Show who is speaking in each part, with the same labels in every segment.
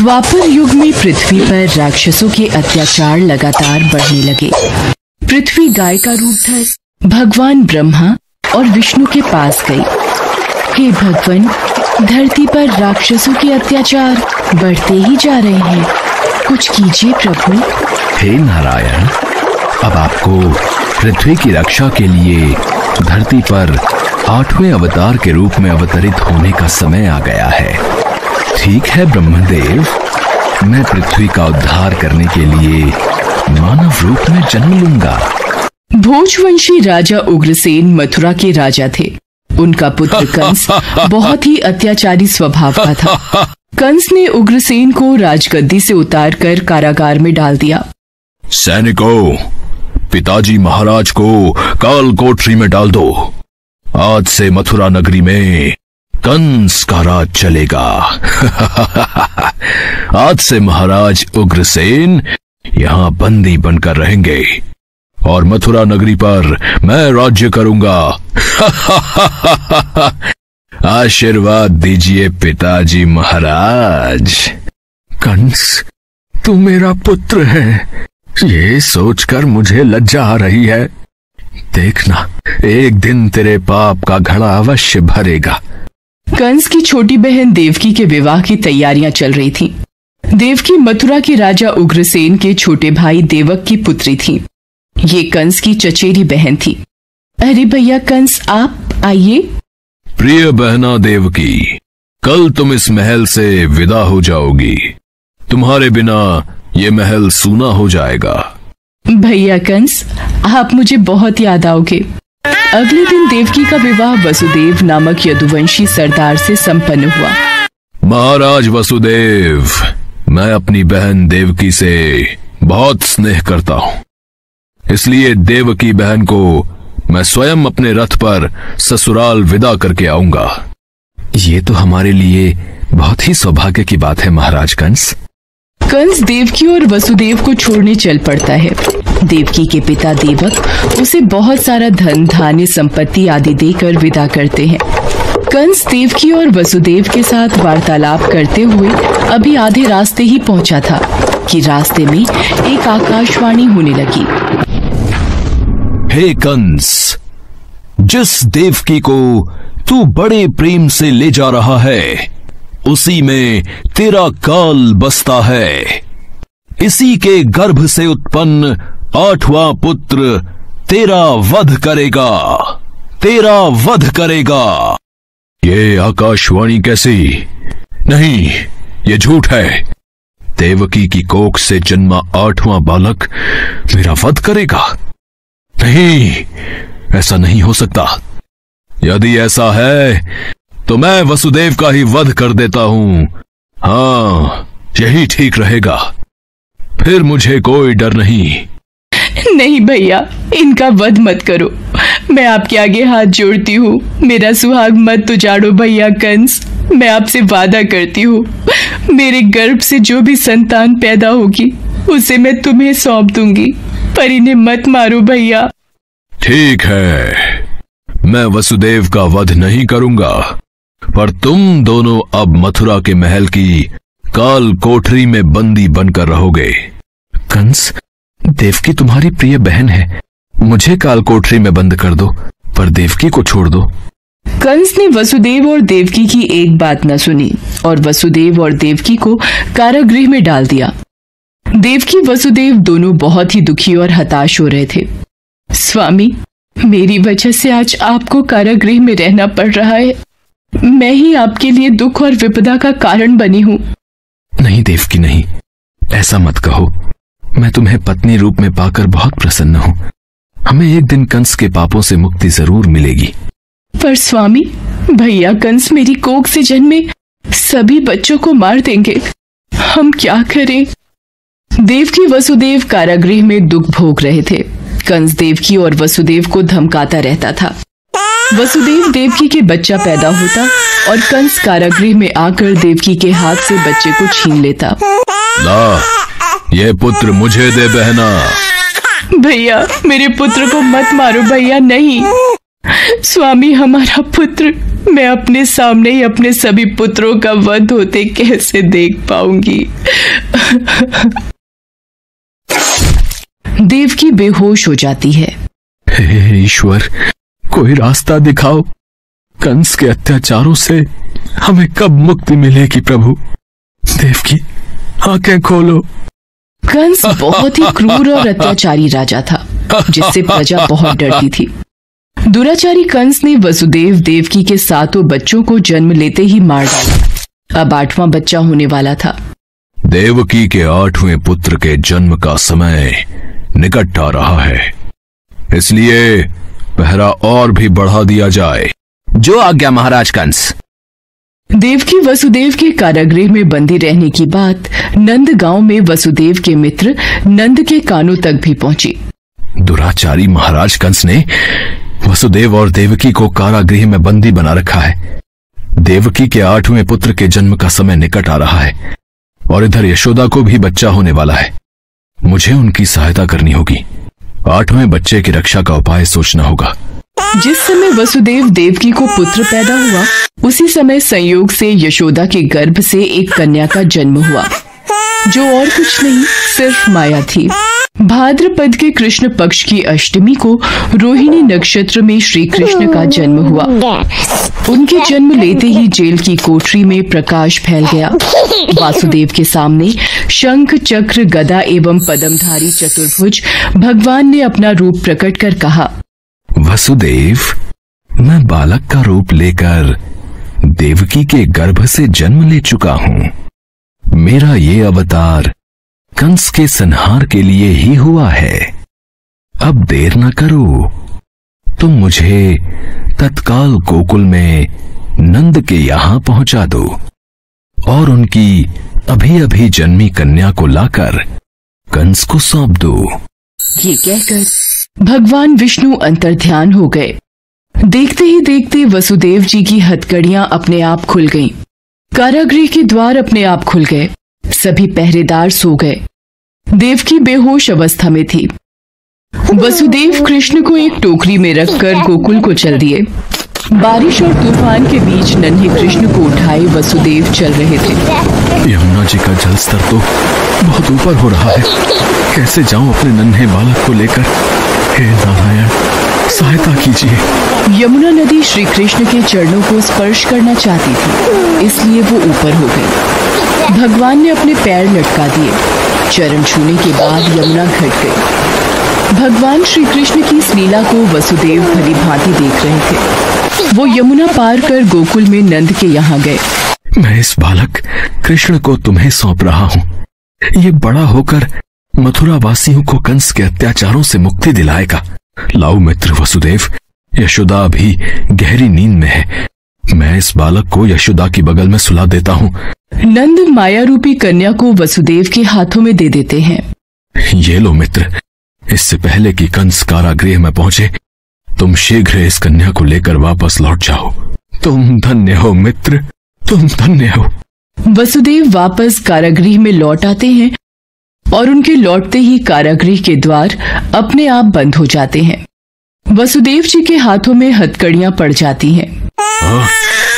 Speaker 1: द्वापर युग में पृथ्वी पर राक्षसों के अत्याचार लगातार बढ़ने लगे। पृथ्वी गाय का रूप धर भगवान ब्रह्मा और विष्णु के पास गई। हे भगवान, धरती पर राक्षसों के अत्याचार बढ़ते ही जा रहे हैं। कुछ कीजिए प्रभु।
Speaker 2: हे नारायण, अब आपको पृथ्वी की रक्षा के लिए धरती पर आठवें अवतार के रूप में अवतरित होने का समय आ गया है। ठीक है ब्रह्मदेव। मैं पृथ्वी का उद्धार करने के लिए मानव रूप में जन्म लूँगा।
Speaker 1: भोजवंशी राजा उग्रसेन मथुरा के राजा थे। उनका पुत्र कंस बहुत ही अत्याचारी स्वभाव का था। कंस ने उग्रसेन को राजगद्दी से उतारकर कारागार में डाल दिया।
Speaker 2: सैनिकों पिताजी महाराज को काल कोठरी में डाल दो। आज से मथुरा नगरी में कंस का राज चलेगा। आज से महाराज उग्रसेन यहाँ बंदी बनकर रहेंगे और मथुरा नगरी पर मैं राज्य करूँगा। आशीर्वाद दीजिए पिताजी महाराज। कंस, तू मेरा पुत्र है। ये सोचकर मुझे लज्जा आ रही है। देखना, एक दिन तेरे पाप का घड़ा अवश्य भरेगा।
Speaker 1: कंस की छोटी बहन देवकी के विवाह की तैयारियाँ चल रही थीं। देवकी मथुरा के राजा उग्रसेन के छोटे भाई देवक की पुत्री थी। ये कंस की चचेरी बहन थी। अरे भैया कंस आप आइए।
Speaker 2: प्रिय बहना देवकी कल तुम इस महल से विदा हो जाओगी। तुम्हारे बिना ये महल सूना हो जाएगा।
Speaker 1: भैया कंस आप मुझे बहुत याद आओगे। अगले दिन देवकी का विवाह वसुदेव नामक यदुवंशी सरदार से संपन्न हुआ।
Speaker 2: महाराज वसुदेव मैं अपनी बहन देवकी से बहुत स्नेह करता हूँ। इसलिए देवकी बहन को मैं स्वयं अपने रथ पर ससुराल विदा करके आऊँगा। ये तो हमारे लिए बहुत ही सौभाग्य की बात है महाराज कंस।
Speaker 1: कंस देवकी और वसुदेव को छोड़ने चल पड़ता है। देवकी के पिता देवक उसे बहुत सारा धन, धान्य, संपत्ति आदि देकर विदा करते हैं। कंस देवकी और वसुदेव के साथ वार्तालाप करते हुए अभी आधे रास्ते ही पहुँचा था कि रास्ते में एक आकाशवाणी होने लगी।
Speaker 2: हे कंस, जिस देवकी को तू बड़े प्रेम से ले जा रहा है, उसी में तेरा काल बसता है। इसी के गर्भ से उत्पन्न आठवां पुत्र तेरा वध करेगा। तेरा वध करेगा। ये आकाशवाणी कैसी? नहीं, ये झूठ है। देवकी की कोख से जन्मा आठवां बालक मेरा वध करेगा। नहीं, ऐसा नहीं हो सकता। यदि ऐसा है तो मैं वसुदेव का ही वध कर देता हूँ। हाँ यही ठीक रहेगा। फिर मुझे कोई डर नहीं।
Speaker 1: नहीं भैया इनका वध मत करो। मैं आपके आगे हाथ जोड़ती हूँ। मेरा सुहाग मत उजाड़ो भैया कंस। मैं आपसे वादा करती हूँ। मेरे गर्भ से जो भी संतान पैदा होगी उसे मैं तुम्हें सौंप दूँगी। पर इन्हें मत मारो भैया।
Speaker 2: ठीक है। मैं वसुदेव का वध नहीं करूँगा। पर तुम दोनों अब मथुरा के महल की काल कोठरी में बंदी बनकर रहोगे। कंस देवकी तुम्हारी प्रिय बहन है। मुझे काल कोठरी में बंद कर दो पर देवकी को छोड़ दो।
Speaker 1: कंस ने वसुदेव और देवकी की एक बात न सुनी और वसुदेव और देवकी को कारागृह में डाल दिया। देवकी वसुदेव दोनों बहुत ही दुखी और हताश हो रहे थे। स्वामी मेरी वजह से आज आपको कारागृह में रहना पड़ रहा है। मैं ही आपके लिए दुख और विपदा का कारण बनी हूँ।
Speaker 2: नहीं देवकी नहीं। ऐसा मत कहो। मैं तुम्हें पत्नी रूप में पाकर बहुत प्रसन्न हूँ। हमें एक दिन कंस के पापों से मुक्ति ज़रूर मिलेगी।
Speaker 1: पर स्वामी भैया कंस मेरी कोख से जन्मे सभी बच्चों को मार देंगे। हम क्या करें? देवकी वसुदेव कारागृह में दुख भोग रहे थे। कंस देवकी और वसुदेव को धमकाता रहता था। वसुदेव देवकी के बच्चा पैदा होता और कंस कारागृह में आकर देवकी के हाथ से बच्चे को छीन लेता।
Speaker 2: ला ये पुत्र मुझे दे बहना।
Speaker 1: भैया मेरे पुत्र को मत मारो भैया नहीं। स्वामी हमारा पुत्र मैं अपने सामने ही अपने सभी पुत्रों का वध होते कैसे देख पाऊँगी? देवकी बेहोश हो जाती है।
Speaker 2: हे ईश्वर कोई रास्ता दिखाओ। कंस के अत्याचारों से हमें कब मुक्ति मिलेगी प्रभु? देवकी आँखें खोलो।
Speaker 1: कंस बहुत ही क्रूर और अत्याचारी राजा था जिससे प्रजा बहुत डरती थी। दुराचारी कंस ने वसुदेव देवकी के सातों बच्चों को जन्म लेते ही मार डाला। अब आठवां बच्चा होने वाला था।
Speaker 2: देवकी के आठवें पुत्र के जन्म का समय निकट आ रहा है। इसलिए पहरा और भी बढ़ा दिया जाए। जो आज्ञा महाराज कंस
Speaker 1: देवकी वसुदेव के कारागृह में बंदी रहने की बात नंद गाँव में वसुदेव के मित्र नंद के कानों तक भी पहुँची।
Speaker 2: दुराचारी महाराज कंस ने वसुदेव और देवकी को कारागृह में बंदी बना रखा है। देवकी के आठवें पुत्र के जन्म का समय निकट आ रहा है और इधर यशोदा को भी बच्चा होने वाला है। मुझे उनकी सहायता करनी होगी। आठवें बच्चे की रक्षा का उपाय सोचना होगा।
Speaker 1: जिस समय वसुदेव देवकी को पुत्र पैदा हुआ, उसी समय संयोग से यशोदा के गर्भ से एक कन्या का जन्म हुआ, जो और कुछ नहीं, सिर्फ़ माया थी। भाद्रपद के कृष्ण पक्ष की अष्टमी को रोहिणी नक्षत्र में श्री कृष्ण का जन्म हुआ। उनके जन्म लेते ही जेल की कोठरी में प्रकाश फैल गया। वासुदेव के सामने शंख, चक्र, गदा एवं पदमधारी चतुर्भुज भगवान ने अपना रूप प्रकट कर कहा
Speaker 2: वसुदेव, मैं बालक का रूप लेकर देवकी के गर्भ से जन्म ले चुका हूँ। मेरा ये अवतार कंस के संहार के लिए ही हुआ है। अब देर न करो। तुम मुझे तत्काल गोकुल में नंद के यहाँ पहुँचा दो और उनकी अभी अभी जन्मी कन्या को लाकर कंस को सौंप दो।
Speaker 1: ये कहकर भगवान विष्णु अंतर ध्यान हो गए। देखते ही देखते वसुदेव जी की हथकड़ियाँ अपने आप खुल गईं। कारागृह के द्वार अपने आप खुल गए। सभी पहरेदार सो गए। देवकी बेहोश अवस्था में थी। वसुदेव कृष्ण को एक टोकरी में रखकर गोकुल को चल दिए। बारिश और तूफ़ान के बीच नन्हे कृष्ण को उठाए वसुदेव चल रहे थे।
Speaker 2: यमुना जी का जल स्तर तो बहुत ऊपर हो रहा है। कैसे जाऊँ अपने नन्हे बालक को लेकर? हे नारायण सहायता कीजिए।
Speaker 1: यमुना नदी श्री कृष्ण के चरणों को स्पर्श करना चाहती थी इसलिए वो ऊपर हो गई। भगवान ने अपने पैर लटका दिए। चरण छूने के बाद यमुना घट गई। भगवान श्री कृष्ण की इस लीला को वसुदेव भली भांति देख रहे थे। वो यमुना पार कर गोकुल में नंद के यहाँ गए।
Speaker 2: मैं इस बालक कृष्ण को तुम्हें सौंप रहा हूँ। ये बड़ा होकर मथुरा वासियों को कंस के अत्याचारों से मुक्ति दिलाएगा। लाओ मित्र वसुदेव यशोदा अभी गहरी नींद में है। मैं इस बालक को यशोदा की बगल में सुला देता हूँ।
Speaker 1: नंद माया रूपी कन्या को वसुदेव के हाथों में दे देते हैं।
Speaker 2: ये लो मित्र इससे पहले कि कंस कारागृह में पहुँचे तुम शीघ्र इस कन्या को लेकर वापस लौट जाओ। तुम धन्य हो मित्र तुम धन्य हो।
Speaker 1: वसुदेव वापस कारागृह में लौट आते हैं और उनके लौटते ही कारागृह के द्वार अपने आप बंद हो जाते हैं। वसुदेव जी के हाथों में हथकड़ियाँ पड़ जाती हैं।
Speaker 2: हाँ,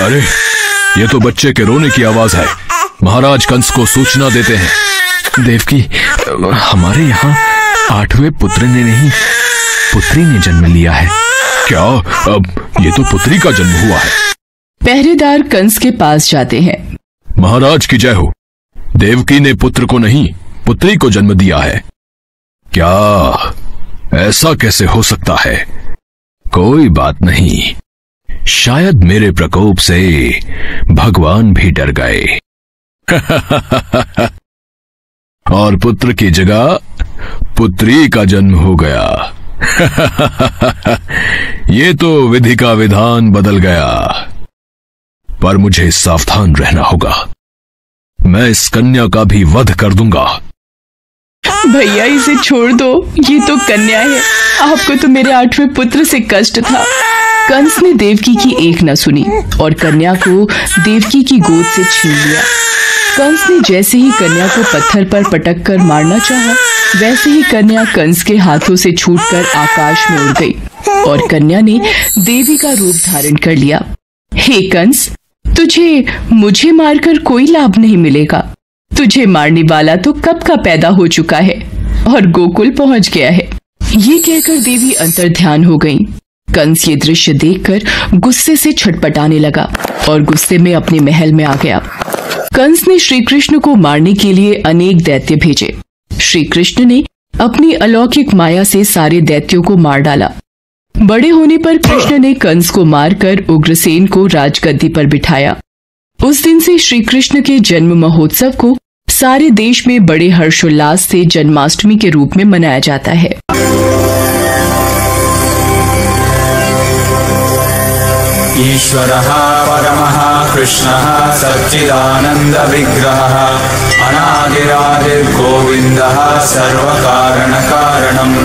Speaker 2: अरे ये तो बच्चे के रोने की आवाज़ है। महाराज कंस को सूचना देते हैं। देवकी हमारे यहाँ आठवें पुत्र ने नहीं पुत्री ने जन्म लिया है। क्या? अब ये तो पुत्री का जन्म हुआ है।
Speaker 1: पहरेदार कंस के पास जाते हैं।
Speaker 2: महाराज की जय हो। देवकी ने पुत्र को नहीं पुत्री को जन्म दिया है। क्या ऐसा कैसे हो सकता है? कोई बात नहीं। शायद मेरे प्रकोप से भगवान भी डर गए। और पुत्र की जगह पुत्री का जन्म हो गया। ये तो विधि का विधान बदल गया। पर मुझे सावधान रहना होगा। मैं इस कन्या का भी वध कर दूँगा।
Speaker 1: भैया इसे छोड़ दो। ये तो कन्या है। आपको तो मेरे आठवें पुत्र से कष्ट था। कंस ने देवकी की एक न सुनी और कन्या को देवकी की गोद से छीन लिया। कंस ने जैसे ही कन्या को पत्थर पर पटक कर मारना चाहा, वैसे ही कन्या कंस के हाथों से छूटकर आकाश में उड़ गई और कन्या ने देवी का रूप धारण कर लिया। हे कंस तुझे मुझे मारकर कोई लाभ नहीं मिलेगा। तुझे मारने वाला तो कब का पैदा हो चुका है और गोकुल पहुँच गया है। ये कहकर देवी अंतर ध्यान हो गई। कंस ये दृश्य देखकर गुस्से से छटपटाने लगा और गुस्से में अपने महल में आ गया। कंस ने श्री कृष्ण को मारने के लिए अनेक दैत्य भेजे। श्री कृष्ण ने अपनी अलौकिक माया से सारे दैत्यों को मार डाला। बड़े होने पर कृष्ण ने कंस को मारकर उग्रसेन को राजगद्दी पर बिठाया। उस दिन से श्री कृष्ण के जन्म महोत्सव को सारे देश में बड़े हर्षोल्लास से जन्माष्टमी के रूप में मनाया जाता है।
Speaker 3: ईश्वर परम, कृष्ण सच्चिदानंद सच्चिदानन्दविग्रहः गिराजिर्गोविन्दः सर्वकारणकारणम्।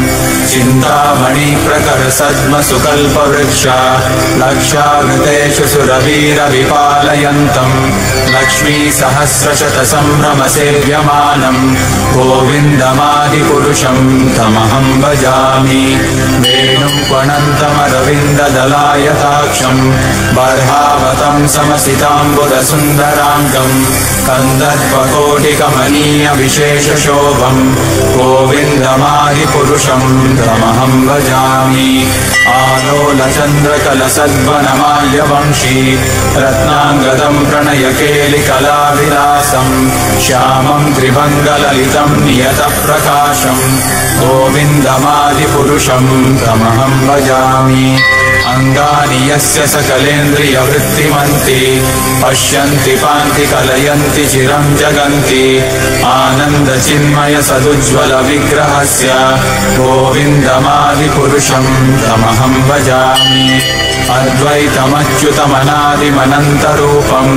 Speaker 3: चिन्तामणिप्रकरसद्मसुकल्पवृक्षा लक्षामृतेशुरबीरभिपालयन्तम् सुरवीरविपालयन्तम् लक्ष्मीसहस्रशतसम्भ्रमसेव्यमानम् गोविन्दमादिपुरुषम् तमहम् भजामि। वेणुम् वेणुवणन्तमरविन्ददलायताक्षम् बर्हावतम् समसिताम्बुरसुन्दराङ्गम् कन्दद्वकोटिकम् शेषशोभम् गोविन्दमादिपुरुषम् तमहम् भजामि। आलोलचन्द्रकलसद्वनमाल्यवंशी। रत्नाङ्गदम् प्रणयकेलिकलाविलासम् श्यामम् त्रिभङ्गललितम् नियतप्रकाशम्। गोविन्दमादिपुरुषम् तमहम् भजामि। अङ्गानि यस्य सकलेन्द्रियवृत्तिमन्ति पश्यन्ति पान्ति कलयन्ति चिरं जगन्ति। आनन्दचिन्मय सदुज्ज्वलविग्रहस्य गोविन्दमादिपुरुषं तमहं भजामि। अद्वैतमच्युतमनादिमनन्तरूपम्